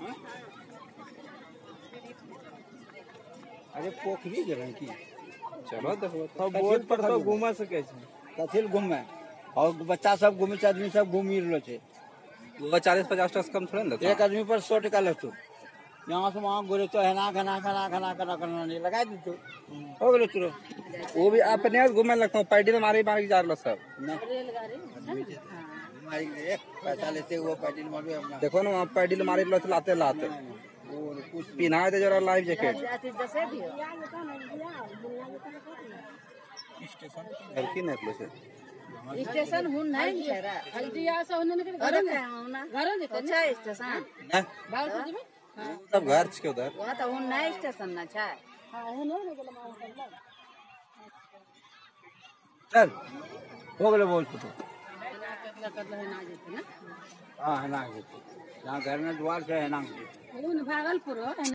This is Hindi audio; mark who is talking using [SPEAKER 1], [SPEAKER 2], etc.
[SPEAKER 1] हाँ? अरे पोखरी जगह की।
[SPEAKER 2] चलो देखो
[SPEAKER 3] तो बोर्ड पर तो घूम सके छै।
[SPEAKER 1] कथी घूमे। और बच्चा सब घूमे छै आदमी सब घूमी रहलो छै।
[SPEAKER 2] वो चालीस पचास टका कम थोड़े ना
[SPEAKER 1] एक आदमी पर सौ टका लगतो यहाँ से वहाँ गोरे तो हेना खना खना खना खना खना नहीं लगा देतो। हो गेलो तुरंत
[SPEAKER 2] वो भी अपने घूमे लगता हूँ। पैडी मारे मारे जा रहा सब।
[SPEAKER 1] हमारी पैसा लेते हुए पैदल मारू
[SPEAKER 2] देखो ना वहाँ पैडी मारे लो लाते लाते
[SPEAKER 1] वो कुछ
[SPEAKER 2] पिनाए थे जरा लाइफ जैकेट हल्की निकलो से।
[SPEAKER 4] स्टेशन हुन नहीं छरा हल्दिया से हुन निकल घर में घर में अच्छा स्टेशन।
[SPEAKER 2] ना
[SPEAKER 4] बाल को दिबे
[SPEAKER 2] सब घर के उधर।
[SPEAKER 4] वहाँ तो हुन नहीं स्टेशन ना छै
[SPEAKER 1] चल हो गेलो बोल तो
[SPEAKER 4] है ना जेते ना।
[SPEAKER 1] हाँ हेना जेतो। यहाँ घर में द्वार से हेना जेतो।
[SPEAKER 4] भागलपुर